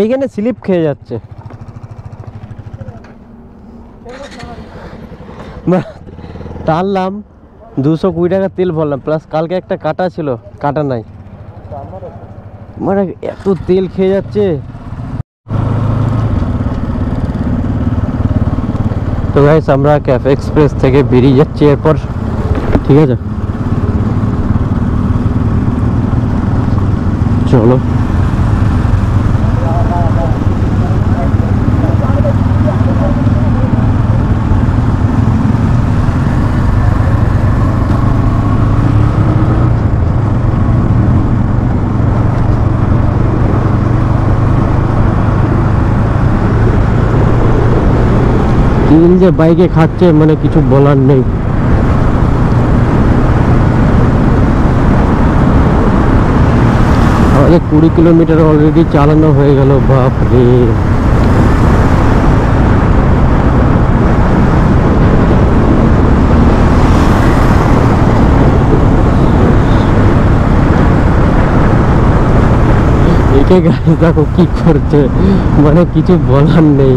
এইখানে স্লিপ খেয়ে যাচ্ছে। টানলাম, দুশো কুড়ি টাকা তেল ভরলাম প্লাস কালকে একটা কাটা ছিল, কাটা নাই। মানে এত তেল খেয়ে যাচ্ছে। তো গাইস আমরা ক্যাফে এক্সপ্রেস থেকে বেরিয়ে যাচ্ছি এরপর। ঠিক আছে চলো তেল যে বাইকে খাচ্ছে মানে কিছু বলার নেই আমাদের কুড়ি কিলোমিটার অলরেডি চালানো হয়ে গেল বাপ রে একে দেখো কি করছে। মানে কিছু বলার নেই।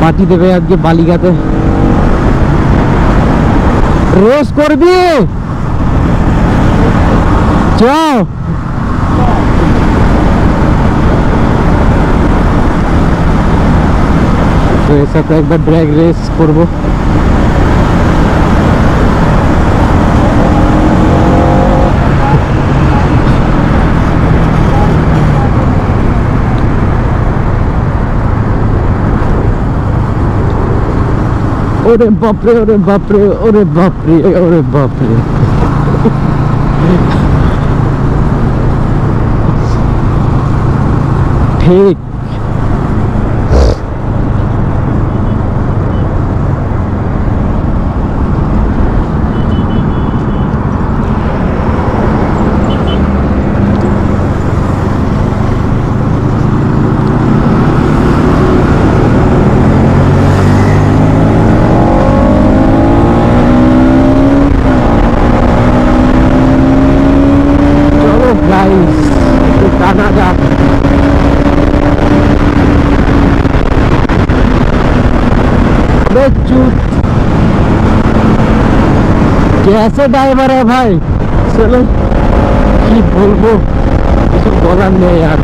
পার্টি দেবে আজকে বালিকাতে রেস করবি চল তো এর সাথে একবার ড্র্যাগ রেস করবো ওরে বাপরে ওরে বাপরে ওরে বাপরে ওরে বাপরে ঠিক अबे चूत कैसे ड्राइवर है भाई चलो কি বলবো কিছু বলার নেই আর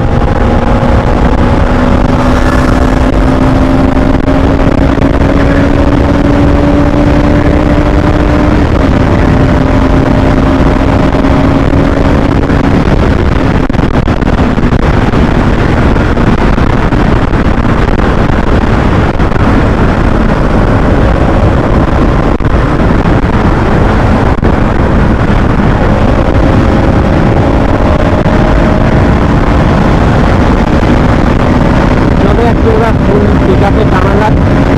Madura, Bukate, Tamanan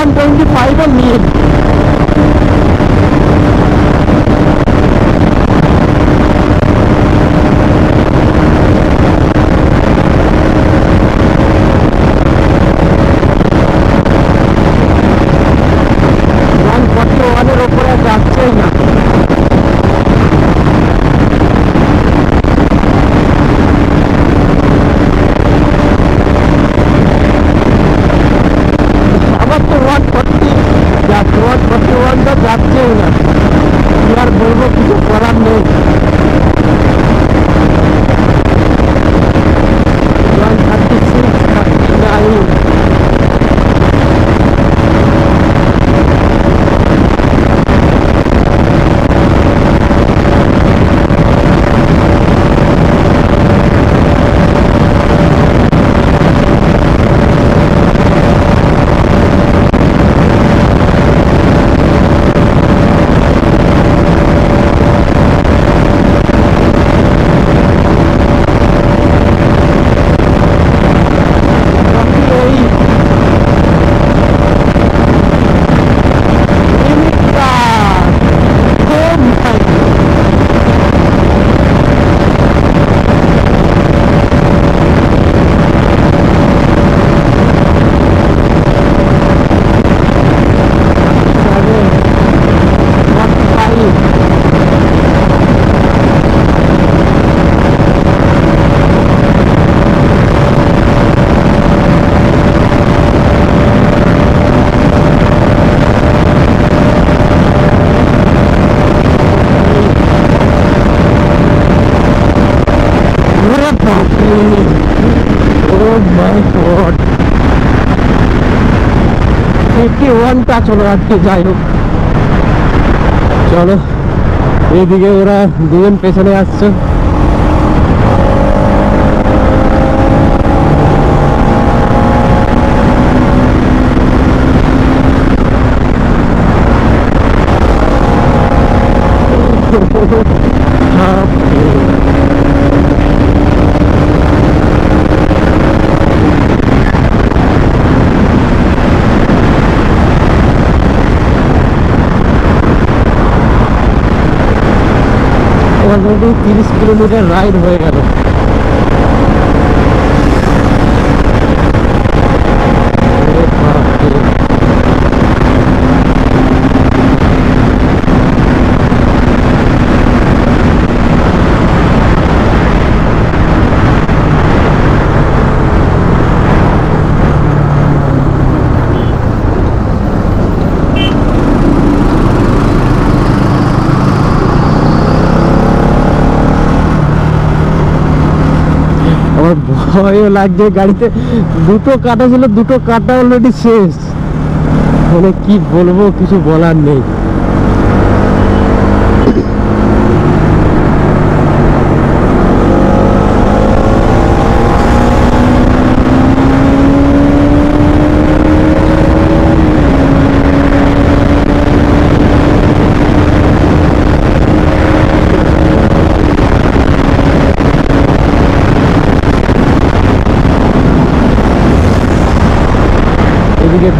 1.25 a need. আমার তো ওয়ান ফর্টি যাচ্ছে ওয়ান ফর্টি ওয়ানটা যাচ্ছেই না কি আর বলবো কিছু করার নেই ও মাই গড ফিফটি ওয়ানটা চলো আজকে যাই হোক চলো এইদিকে ওরা দুজন পেছনে আসছে অলরেডি তিরিশ কিলোমিটার রাইড হয়ে গেল আমার ভয়ও লাগছে গাড়িতে। দুটো কাটা ছিল, দুটো কাটা অলরেডি শেষ। মানে কি বলব, কিছু বলার নেই। এদিকে